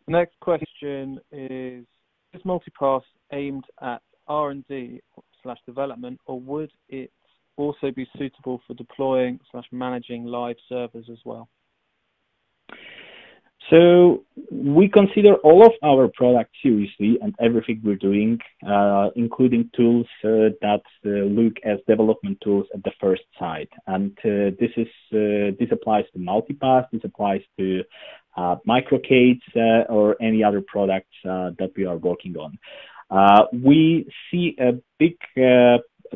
Speaker 3: next question is, is multipass aimed at R&D slash development, or would it also be suitable for deploying slash managing live servers as well?
Speaker 1: So we consider all of our products seriously and everything we're doing, uh, including tools uh, that uh, look as development tools at the first sight. And uh, this is uh, this applies to Multipass, this applies to uh, MicroK8s or any other products that we are working on. We see a big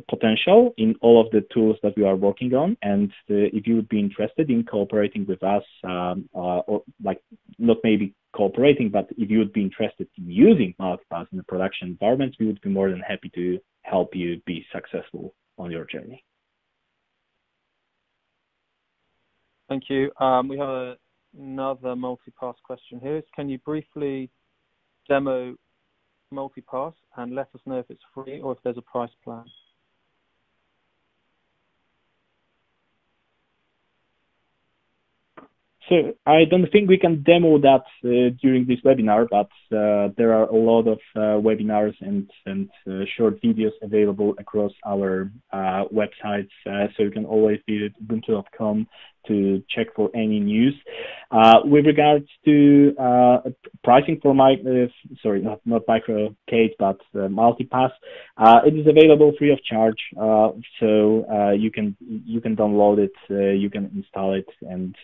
Speaker 1: potential in all of the tools that we are working on. And uh, if you would be interested in cooperating with us, um, uh, or like not maybe cooperating, but if you would be interested in using Multipass in the production environment, we would be more than happy to help you be successful on your journey.
Speaker 3: Thank you. Um, we have a, another multipass question here. Can you briefly demo multipass and let us know if it's free or if there's a price plan?
Speaker 1: So I don't think we can demo that uh, during this webinar, but uh, there are a lot of uh, webinars and, and uh, short videos available across our uh, websites. Uh, so you can always visit ubuntu.com to check for any news. Uh, with regards to uh, pricing for my, uh, sorry, not not MicroK8s, but uh, MultiPass, uh, it is available free of charge. Uh, so you can you can download it, you can install it, and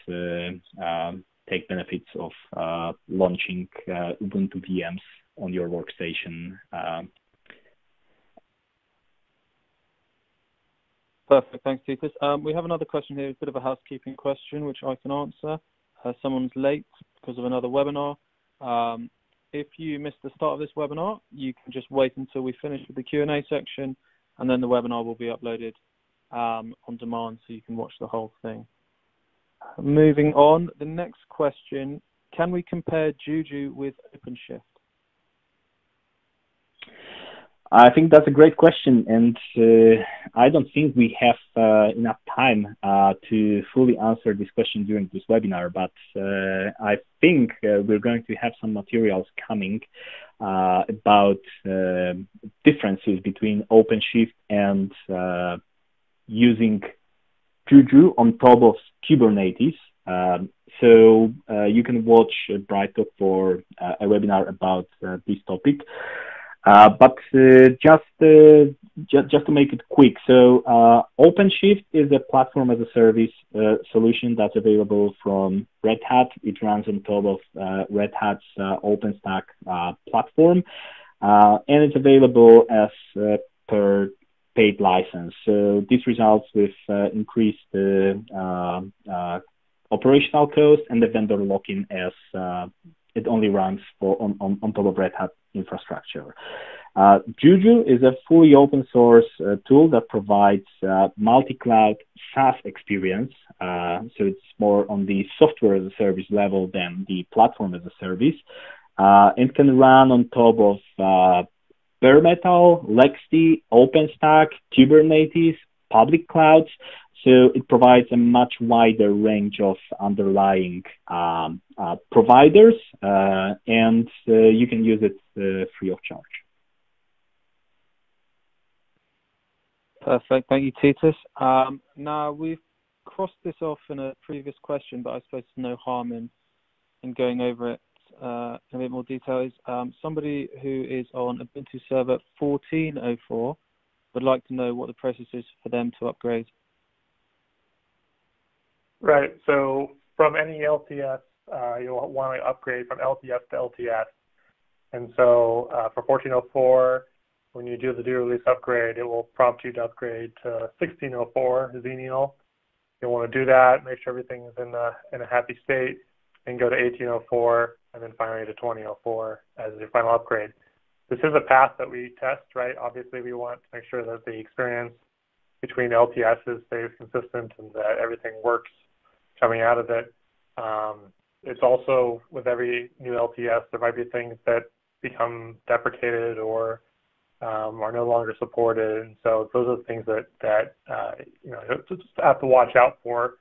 Speaker 1: um, take benefits of launching Ubuntu VMs on your workstation um,
Speaker 3: Perfect. Thanks, Tytus. Um, we have another question here, a bit of a housekeeping question, which I can answer. Uh, someone's late because of another webinar. Um, if you missed the start of this webinar, you can just wait until we finish with the Q&A section, and then the webinar will be uploaded um, on demand so you can watch the whole thing. Moving on, the next question, can we compare Juju with OpenShift?
Speaker 1: I think that's a great question, and uh, I don't think we have uh, enough time uh, to fully answer this question during this webinar. But uh, I think uh, we're going to have some materials coming uh, about differences between OpenShift and using Juju on top of Kubernetes. Um, so you can watch BrightTalk for a webinar about this topic. Uh, but uh, just, uh, just just to make it quick, so uh, OpenShift is a platform as a service uh, solution that's available from Red Hat. It runs on top of uh, Red Hat's OpenStack platform, and it's available as per paid license. So this results with increased operational cost and the vendor lock-in as it only runs for on, on, on top of Red Hat infrastructure. Uh, Juju is a fully open source uh, tool that provides uh, multi-cloud SaaS experience. Uh, so it's more on the software as a service level than the platform as a service. Uh, it can run on top of uh, bare metal, LXD, OpenStack, Kubernetes, public clouds. So it provides a much wider range of underlying um, uh, providers, uh, and uh, you can use it uh, free of charge.
Speaker 3: Perfect. Thank you, Tytus. Um, now, we've crossed this off in a previous question, but I suppose there's no harm in, in going over it uh, in a bit more detail. Is um, somebody who is on Ubuntu Server 14.04 would like to know what the process is for them to upgrade.
Speaker 2: Right. So from any LTS, uh, you'll want to upgrade from LTS to LTS. And so uh, for 1404, when you do the do release upgrade, it will prompt you to upgrade to 1604 Xenial. You'll want to do that, make sure everything is in, the, in a happy state, and go to 1804, and then finally to 2004 as your final upgrade. This is a path that we test, right? Obviously, we want to make sure that the experience between LTSs stays consistent and that everything works coming out of it. Um, it's also with every new LTS, there might be things that become deprecated or um, are no longer supported. And so those are the things that that uh, you know just have to watch out for.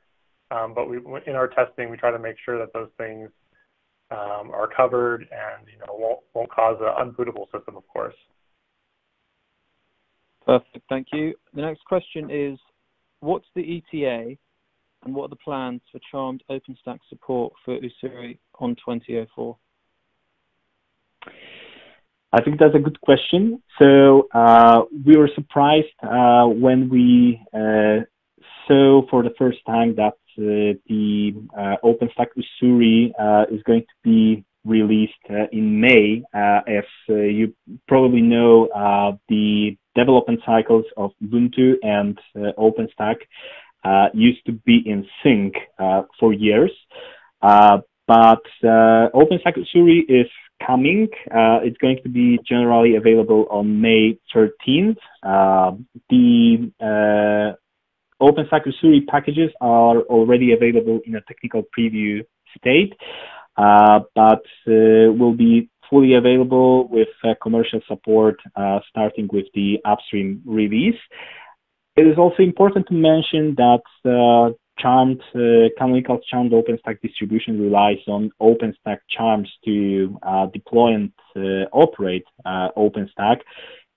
Speaker 2: Um, but we, in our testing, we try to make sure that those things um, are covered and you know won't won't cause an unbootable system, of course.
Speaker 3: Perfect. Thank you. The next question is, what's the ETA and what are the plans for Charmed OpenStack support for Ussuri on 2004?
Speaker 1: I think that's a good question. So uh, we were surprised uh, when we uh, saw for the first time that uh, the uh, OpenStack Ussuri uh, is going to be released in May. as you probably know, the development cycles of Ubuntu and OpenStack used to be in sync for years. but OpenStack Ussuri is coming. Uh, it's going to be generally available on May 13th. Uh, the uh, OpenStack Ussuri packages are already available in a technical preview state, uh, but uh, will be fully available with uh, commercial support starting with the upstream release. It is also important to mention that Charmed, uh, Canonical's Charmed OpenStack distribution relies on OpenStack charms to uh, deploy and uh, operate uh, OpenStack.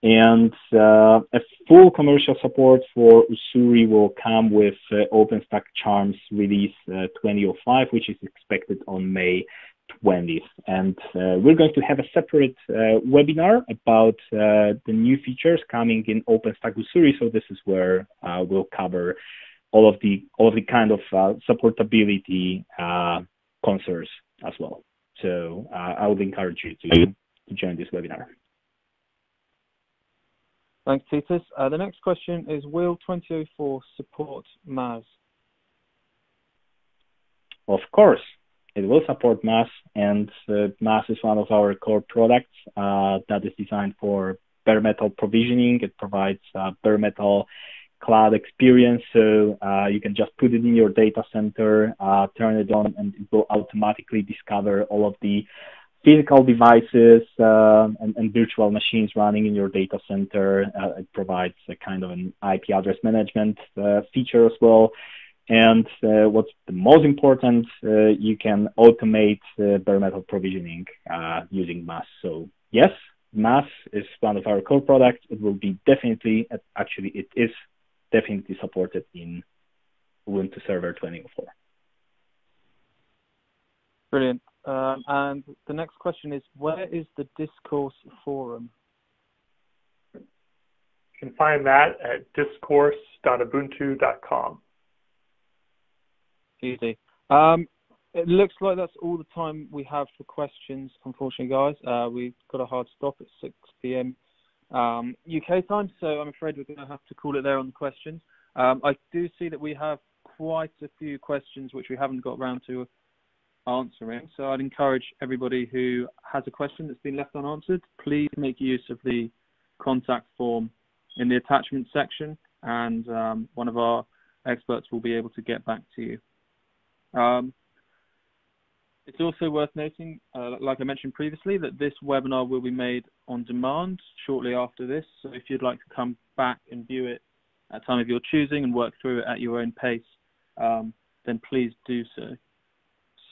Speaker 1: And uh, a full commercial support for Ussuri will come with uh, OpenStack Charms release 2005, which is expected on May 20th. And we're going to have a separate webinar about the new features coming in OpenStack Ussuri. So this is where we'll cover all of the all of the kind of uh, supportability uh, concerns as well. So uh, I would encourage you to, to join this webinar.
Speaker 3: Thanks, Tytus. Uh, the next question is, will 2004 support MAAS?
Speaker 1: Of course, it will support MAAS, and uh, MAAS is one of our core products uh, that is designed for bare metal provisioning. It provides bare metal cloud experience. So uh, you can just put it in your data center, uh, turn it on, and it will automatically discover all of the physical devices uh, and, and, virtual machines running in your data center. Uh, it provides a kind of an IP address management uh, feature as well. And uh, what's the most important, you can automate bare metal provisioning using MAAS. So yes, MAAS is one of our core products. It will be definitely, actually, it is definitely supported in Ubuntu Server 2004.
Speaker 3: Brilliant. Um, and the next question is, where is the discourse forum?
Speaker 2: You can find that at discourse.ubuntu.com.
Speaker 3: Easy. Um, it looks like that's all the time we have for questions, unfortunately, guys. Uh, we've got a hard stop at 6 p.m um, UK time, so I'm afraid we're going to have to call it there on the questions. Um, I do see that we have quite a few questions which we haven't got around to answering, so I'd encourage everybody who has a question that's been left unanswered, please make use of the contact form in the attachment section, and um, one of our experts will be able to get back to you. Um, it's also worth noting, uh, like I mentioned previously, that this webinar will be made on demand shortly after this. So if you'd like to come back and view it at time of your choosing and work through it at your own pace, um, then please do so.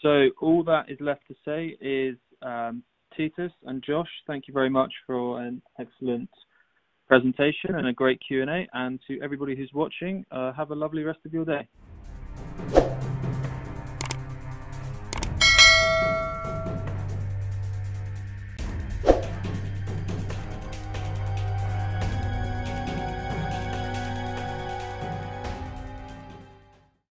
Speaker 3: So all that is left to say is um, Tytus and Josh, thank you very much for an excellent presentation and a great Q&A. And to everybody who's watching, uh, have a lovely rest of your day.